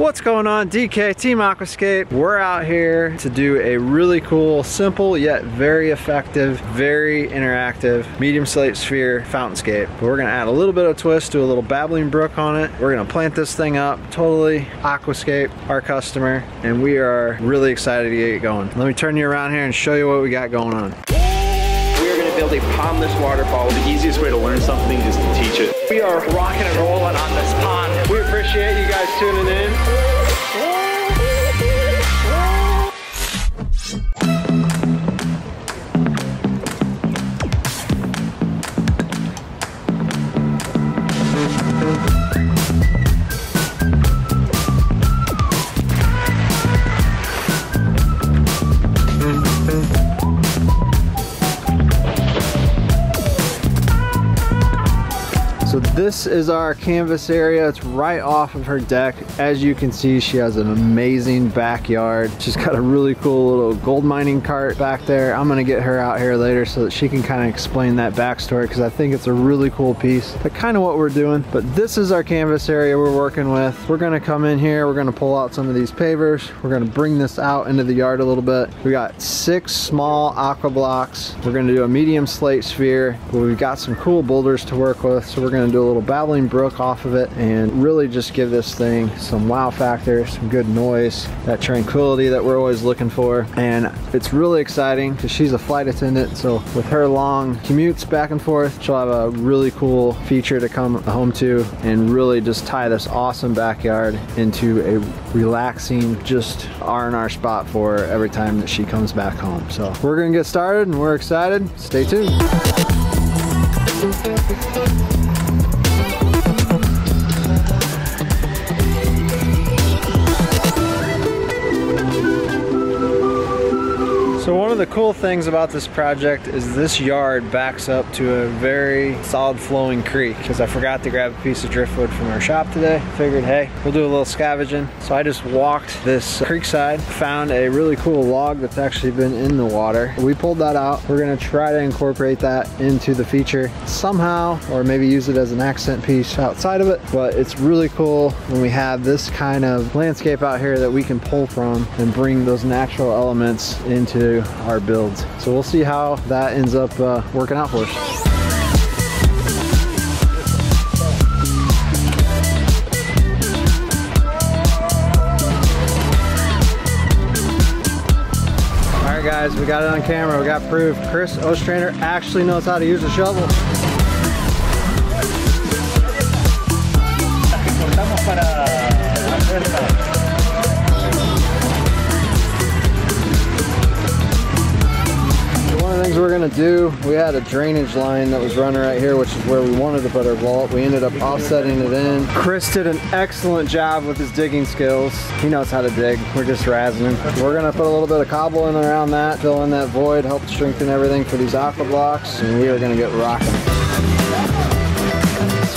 What's going on DK Team Aquascape? We're out here to do a really cool, simple yet very effective, very interactive medium slate sphere fountainscape. We're gonna add a little bit of twist, do a little babbling brook on it. We're gonna plant this thing up, totally aquascape our customer, and we are really excited to get it going. Let me turn you around here and show you what we got going on. Going to a pondless waterfall. The easiest way to learn something is to teach it. We are rocking and rolling on this pond. We appreciate you guys tuning in. This is our canvas area. It's right off of her deck. As you can see, she has an amazing backyard. She's got a really cool little gold mining cart back there. I'm gonna get her out here later so that she can kind of explain that backstory because I think it's a really cool piece. But kind of what we're doing. But this is our canvas area we're working with. We're gonna come in here. We're gonna pull out some of these pavers. We're gonna bring this out into the yard a little bit. We got six small aqua blocks. We're gonna do a medium slate sphere. We've got some cool boulders to work with. So we're gonna do a little babbling brook off of it and really just give this thing some wow factor, some good noise, that tranquility that we're always looking for. And it's really exciting because she's a flight attendant. So with her long commutes back and forth, she'll have a really cool feature to come home to and really just tie this awesome backyard into a relaxing, just R&R spot for her every time that she comes back home. So we're gonna get started and we're excited. Stay tuned. The cool things about this project is this yard backs up to a very solid flowing creek because I forgot to grab a piece of driftwood from our shop today. Figured, hey, we'll do a little scavenging. So I just walked this creek side, found a really cool log that's actually been in the water. We pulled that out. We're gonna try to incorporate that into the feature somehow, or maybe use it as an accent piece outside of it. But it's really cool when we have this kind of landscape out here that we can pull from and bring those natural elements into our builds. So we'll see how that ends up uh, working out for us. All right guys, we got it on camera, we got proof. Chris Ostrainer actually knows how to use a shovel. Things we're gonna do, we had a drainage line that was running right here, which is where we wanted to put our vault. We ended up offsetting it in. Chris did an excellent job with his digging skills. He knows how to dig. We're just razzing him. We're gonna put a little bit of cobble in around that, fill in that void, help strengthen everything for these aqua blocks, and we are gonna get rocking.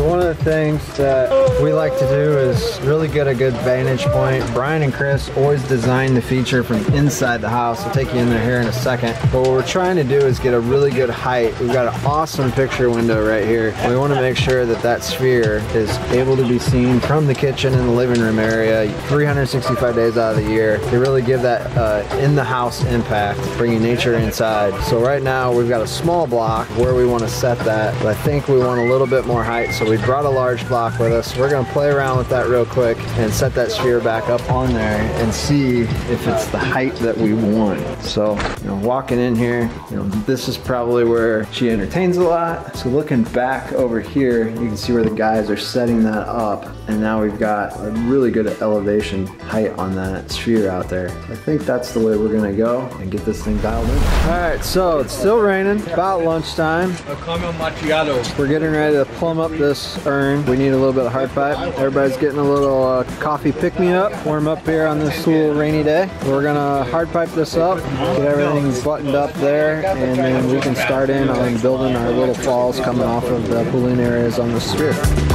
So one of the things that we like to do is really get a good vantage point. Brian and Chris always design the feature from inside the house. I'll take you in there here in a second. But what we're trying to do is get a really good height. We've got an awesome picture window right here. We want to make sure that that sphere is able to be seen from the kitchen and the living room area 365 days out of the year to really give that uh, in the house impact, bringing nature inside. So right now we've got a small block where we want to set that, but I think we want a little bit more height. So we brought a large block with us. We're gonna play around with that real quick and set that sphere back up on there and see if it's the height that we want. So, you know, walking in here, you know, this is probably where she entertains a lot. So looking back over here, you can see where the guys are setting that up. And now we've got a really good elevation height on that sphere out there. I think that's the way we're gonna go and get this thing dialed in. All right, so it's still raining, about lunchtime. We're getting ready to plumb up this urn. We need a little bit of hard pipe. Everybody's getting a little uh, coffee pick-me-up. Warm up here on this cool rainy day. We're gonna hard pipe this up, get everything buttoned up there, and then we can start in on building our little falls coming off of the pooling areas on the sphere.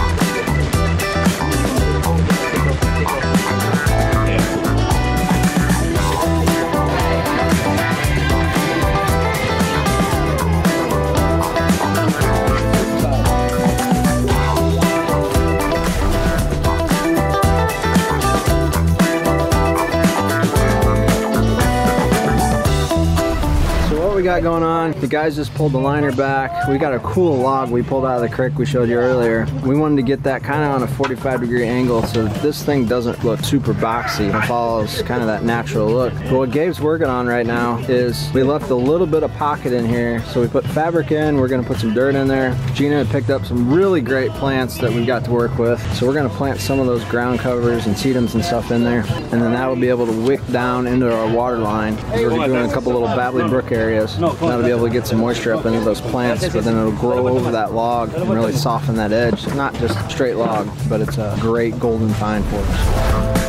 The guys just pulled the liner back. We got a cool log we pulled out of the creek we showed you earlier. We wanted to get that kind of on a 45 degree angle so this thing doesn't look super boxy. It follows kind of that natural look. But what Gabe's working on right now is we left a little bit of pocket in here. So we put fabric in, we're gonna put some dirt in there. Gina picked up some really great plants that we got to work with. So we're gonna plant some of those ground covers and sedums and stuff in there. And then that will be able to wick down into our water line. We're doing a couple little Babbly Brook areas. That'll be able to get some moisture up into those plants, but then it'll grow over that log and really soften that edge. Not just straight log, but it's a great golden pine for us.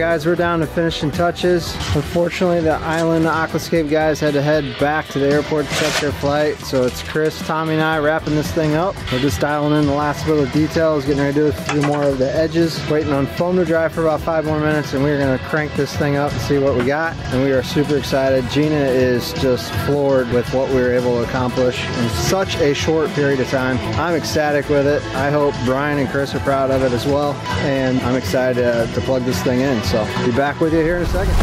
Guys, we're down to finishing touches. Unfortunately, the Island Aquascape guys had to head back to the airport to check their flight. So it's Chris, Tommy, and I wrapping this thing up. We're just dialing in the last little details, getting ready to do a few more of the edges. Waiting on foam to dry for about five more minutes, and we're gonna crank this thing up and see what we got. And we are super excited. Gina is just floored with what we were able to accomplish in such a short period of time. I'm ecstatic with it. I hope Brian and Chris are proud of it as well. And I'm excited to, to plug this thing in. So be back with you here in a second.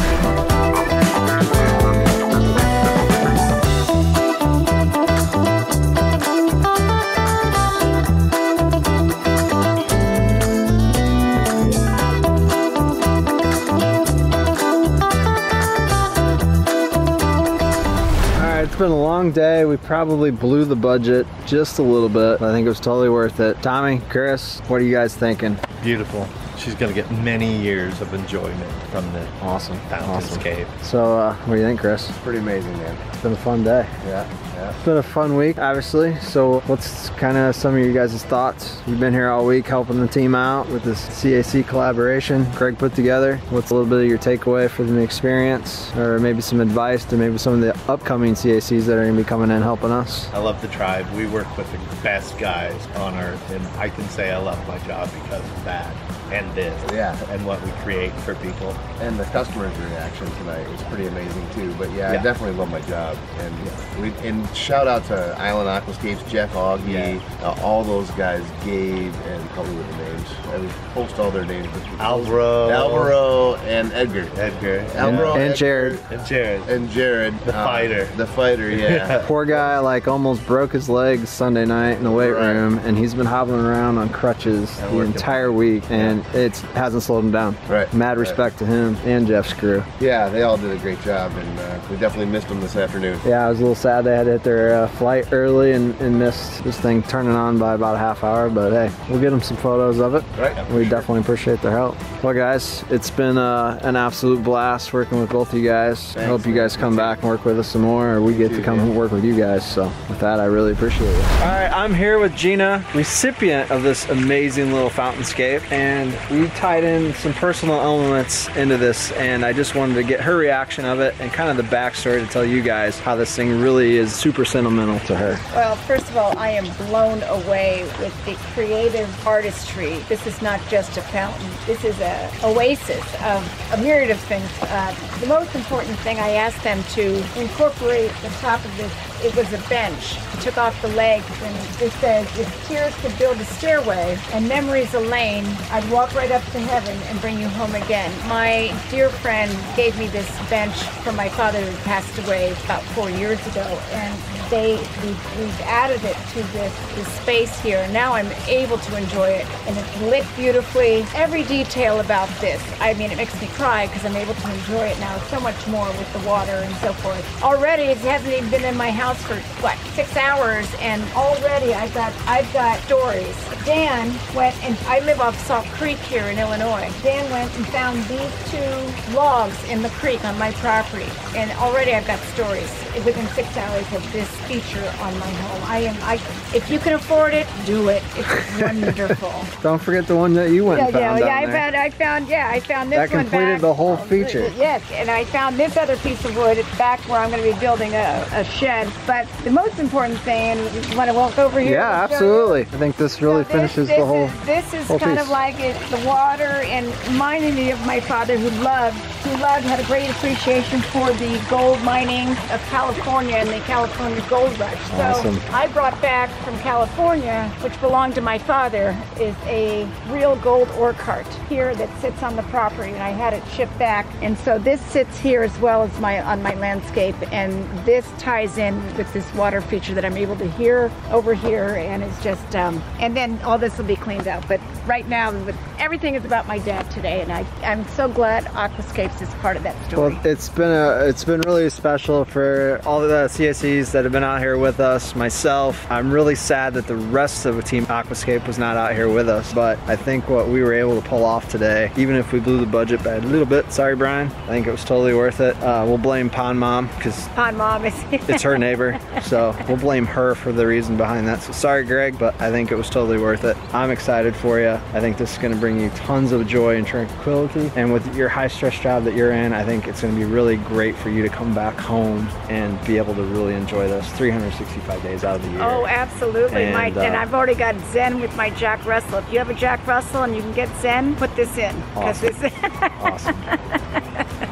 It's been a long day. We probably blew the budget just a little bit. But I think it was totally worth it. Tommy, Chris, what are you guys thinking? Beautiful. She's gonna get many years of enjoyment from the Awesome. fountainscape. So, uh, what do you think, Chris? Pretty amazing, man. It's been a fun day. Yeah, yeah. It's been a fun week, obviously. So, what's kind of some of you guys' thoughts? You've been here all week helping the team out with this CAC collaboration Greg put together. What's a little bit of your takeaway from the experience, or maybe some advice to maybe some of the upcoming CACs that are going to be coming in helping us? I love the tribe. We work with the best guys on earth, and I can say I love my job because of that and this. Yeah. And what we create for people. And the customers' reaction tonight was pretty amazing too. But yeah, Yeah. I definitely love my job. And we and shout out to Island Aquascapes, Jeff Augie, Yeah. uh, all those guys, Gabe, and probably me with the names. I would post all their names. but- Alvaro. Alvaro and Edgar. Edgar. Alvaro, and Edgar, Jared. And Jared. And Jared. uh, The fighter. The fighter, yeah. Poor guy, like almost broke his legs Sunday night in the weight Right. room, and he's been hobbling around on crutches the entire week, and it hasn't slowed him down. Right, Mad right. respect to him and Jeff's crew. yeah, they all did a great job, and uh, we definitely missed them this afternoon. Yeah, I was a little sad they had to hit their uh, flight early and, and missed this thing turning on by about a half hour, but hey, we'll get them some photos of it. Right. We definitely appreciate their help. Well, guys, it's been uh, an absolute blast working with both of you guys. I hope you guys come back and work with us some more, or we get to come man. and work with you guys. So, with that, I really appreciate it. All right, I'm here with Gina, recipient of this amazing little fountainscape, and we tied in some personal elements into this, and I just wanted to get her reaction of it and kind of the backstory to tell you guys how this thing really is super sentimental to her. Well, first of all, I am blown away with the creative artistry. This is not just a fountain. This is a oasis of a myriad of things. Uh, the most important thing I asked them to incorporate the top of this. It was a bench. I took off the legs and it says, "If tears could build a stairway and memories a lane, I'd walk right up to heaven and bring you home again." My dear friend gave me this bench from my father who passed away about four years ago, and they we've, added it to this, this space here. And now I'm able to enjoy it, and it's lit beautifully. Every detail about this, I mean, it makes me cry because I'm able to enjoy it now so much more with the water and so forth. Already, it hasn't even been in my house for what six hours, and already I've got I've got stories. Dan went and I live off Salt Creek here in Illinois. Dan went and found these two logs in the creek on my property, and already I've got stories within six hours of this feature on my home. I am I if you can afford it, do it. It's wonderful. Don't forget the one that you went Yeah, and found yeah, yeah. I there. found, I found, yeah, I found this That one completed back. the whole feature. Yes, and I found this other piece of wood back where I'm going to be building a, a shed. But the most important thing, and you want to walk over here? yeah, and show you? absolutely. I think this really So this- finishes this the whole. Is, this is whole kind piece. of like it, the water and reminding me of my father who loved who loved, had a great appreciation for the gold mining of California and the California gold rush. So Awesome. I brought back from California, which belonged to my father, is a real gold ore cart here that sits on the property, and I had it shipped back. And so this sits here as well as my on my landscape, and this ties in with this water feature that I'm able to hear over here, and it's just. Um, and then all this will be cleaned out. But right now, everything is about my dad today, and I I'm so glad Aquascapes is part of that story. Well, it's been a it's been really special for all the CSEs that have been out here with us. Myself, I'm really sad that the rest of the team Aquascape was not out here with us. But I think what we were able to pull off today, even if we blew the budget by a little bit, sorry Brian, I think it was totally worth it. Uh, we'll blame Pond Mom because Pond mom is. it's her neighbor, so we'll blame her for the reason behind that. So sorry, Greg, but I think it was totally worth it. I'm excited for you. I think this is going to bring you tons of joy and tranquility. And with your high stress job that you're in, I think it's going to be really great for you to come back home and be able to really enjoy this 365 days out of the year. Oh, absolutely, And, Mike. uh, and I've already got Zen with my Jack Russell. If you have a Jack Russell and you can get Zen, put this in. Awesome. this- awesome.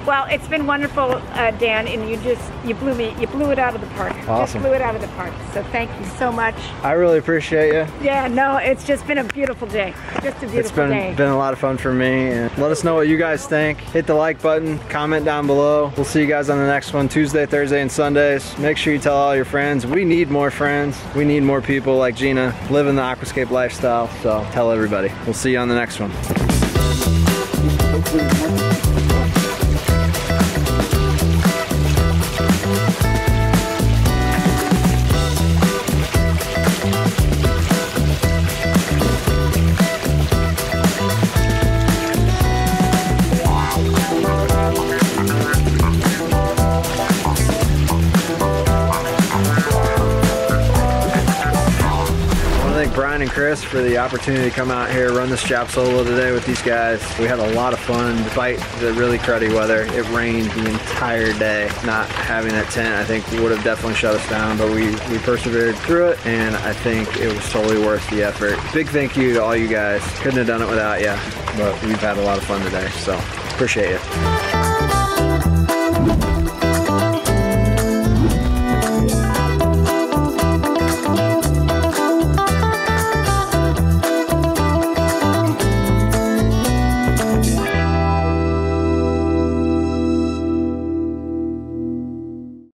Well, it's been wonderful, uh, Dan, and you just you blew me, you blew it out of the park. Awesome. Just blew it out of the park. So thank you so much. I really appreciate you. Yeah, no, it's just been a beautiful day. Just a beautiful day. It's been day. been a lot of fun for me. And let us know what you guys think. Hit the like button, comment down below. We'll see you guys on the next one, Tuesday, Thursday, and Sundays. Make sure you tell all your friends. We need more friends. We need more people like Gina living the aquascape lifestyle. So tell everybody. We'll see you on the next one. And Chris for the opportunity to come out here, run this job solo today with these guys. We had a lot of fun despite the really cruddy weather. It rained the entire day. Not having that tent, I think, would have definitely shut us down, but we, we persevered through it, and I think it was totally worth the effort. Big thank you to all you guys. Couldn't have done it without you, but we've had a lot of fun today, so appreciate it.